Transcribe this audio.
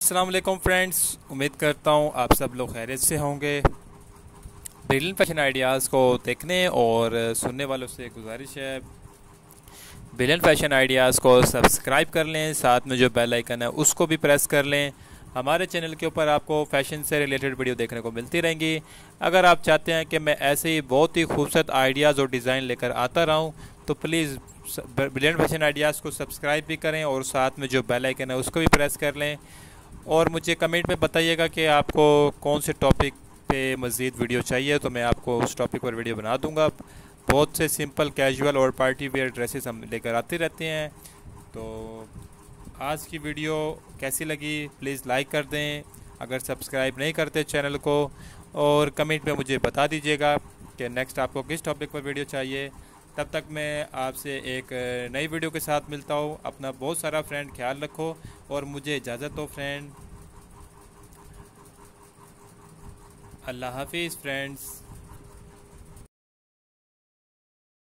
Aslam friends उम्मीद करता हूँ आप सब लोग खैरियत से होंगे। ब्रिलियंट फ़ैशन आइडियाज़ को देखने और सुनने वालों से गुजारिश है। ब्रिलियंट फ़ैशन आइडियाज़ को सब्सक्राइब कर लें, साथ में जो बेल आइकन है, उसको भी प्रेस कर लें। हमारे चैनल के ऊपर आपको फ़ैशन से रिलेटेड वीडियो देखने को मिलती रहेंगी। अगर आप चाहते हैं कि मैं ऐसे ही बहुत ही खूबसूरत आइडियाज़ और डिज़ाइन लेकर आता रहूँ तो प्लीज़ ब्रिलियंट फ़ैशन आइडियाज़ को सब्सक्राइब भी करें और साथ में जो बेल आइकन है, उसको भी प्रेस कर लें। और मुझे कमेंट में बताइएगा कि आपको कौन से टॉपिक पे मज़ीद वीडियो चाहिए तो मैं आपको उस टॉपिक पर वीडियो बना दूँगा। बहुत से सिंपल कैजुअल और पार्टी वेयर ड्रेसेस हम लेकर आते रहते हैं। तो आज की वीडियो कैसी लगी? प्लीज़ लाइक कर दें। अगर सब्सक्राइब नहीं करते चैनल को, और कमेंट में मुझे बता दीजिएगा कि नेक्स्ट आपको किस टॉपिक पर वीडियो चाहिए। तब तक मैं आपसे एक नई वीडियो के साथ मिलता हूँ। अपना बहुत सारा फ्रेंड ख्याल रखो और मुझे इजाज़त दो फ्रेंड। अल्लाह हाफिज़, फ्रेंड्स।